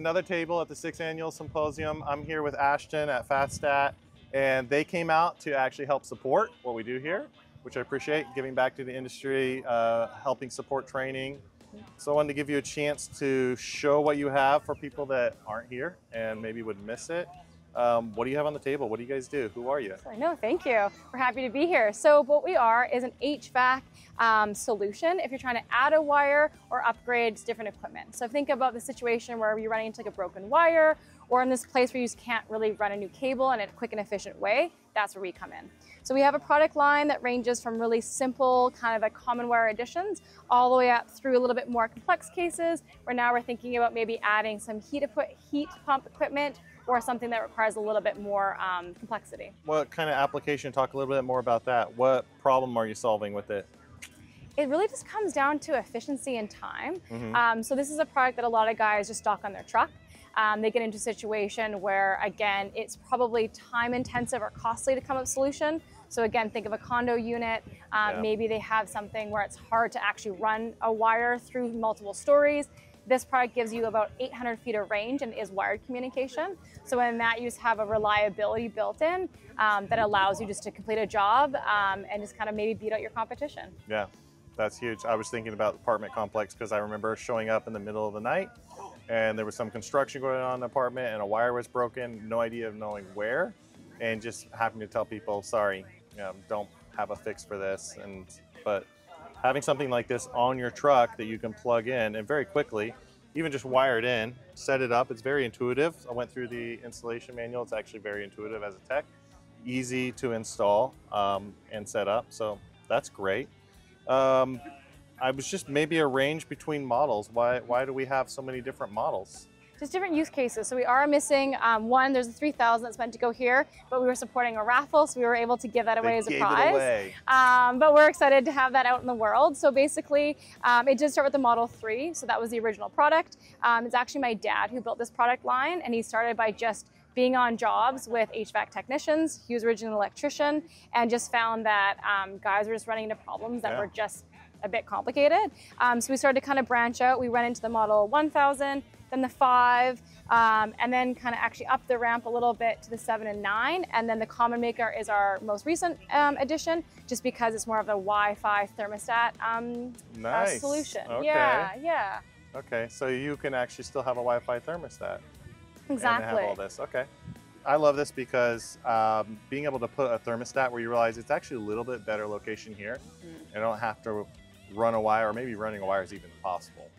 another table at the sixth annual symposium. I'm here with Ashton at FAST-STAT, and they came out to actually help support what we do here, which I appreciate, giving back to the industry, uh, helping support training. So I wanted to give you a chance to show what you have for people that aren't here and maybe would miss it. Um, what do you have on the table? What do you guys do? Who are you? No, thank you. We're happy to be here. So what we are is an HVAC um, solution if you're trying to add a wire or upgrade different equipment. So think about the situation where you're running into like a broken wire or in this place where you just can't really run a new cable in a quick and efficient way, that's where we come in. So we have a product line that ranges from really simple kind of a common wire additions all the way up through a little bit more complex cases where now we're thinking about maybe adding some heat, to put heat pump equipment or something that requires a little bit more um, complexity. What kind of application? Talk a little bit more about that. What problem are you solving with it? It really just comes down to efficiency and time. Mm -hmm. um, so this is a product that a lot of guys just stock on their truck. Um, they get into a situation where, again, it's probably time intensive or costly to come up with a solution. So again, think of a condo unit. Um, yeah. Maybe they have something where it's hard to actually run a wire through multiple stories. This product gives you about 800 feet of range and is wired communication. So in that, you just have a reliability built in um, that allows you just to complete a job um, and just kind of maybe beat out your competition. Yeah, that's huge. I was thinking about apartment complex because I remember showing up in the middle of the night and there was some construction going on in the apartment and a wire was broken, no idea of knowing where, and just having to tell people, sorry, don't have a fix for this. And But having something like this on your truck that you can plug in and very quickly, even just wire it in, set it up. It's very intuitive. I went through the installation manual. It's actually very intuitive as a tech. Easy to install um, and set up. So that's great. Um, I was just maybe a range between models. Why, why do we have so many different models? Just different use cases. So we are missing um, one, there's a 3000 that's meant to go here, but we were supporting a raffle, so we were able to give that away they as a prize. It away. Um, but we're excited to have that out in the world. So basically, um, it did start with the Model 3, so that was the original product. Um, it's actually my dad who built this product line, and he started by just being on jobs with HVAC technicians. He was originally an electrician and just found that um, guys were just running into problems that yeah. were just a bit complicated. Um, so we started to kind of branch out. We went into the Model 1000, then the 5, um, and then kind of actually up the ramp a little bit to the 7 and 9. And then the Common Maker is our most recent um, addition, just because it's more of a Wi-Fi thermostat um, nice. uh, solution. Okay. Yeah, yeah. Okay, so you can actually still have a Wi-Fi thermostat. Exactly. And have all this. Okay. I love this because um, being able to put a thermostat where you realize it's actually a little bit better location here. Mm -hmm. I don't have to run a wire, or maybe running a wire is even possible.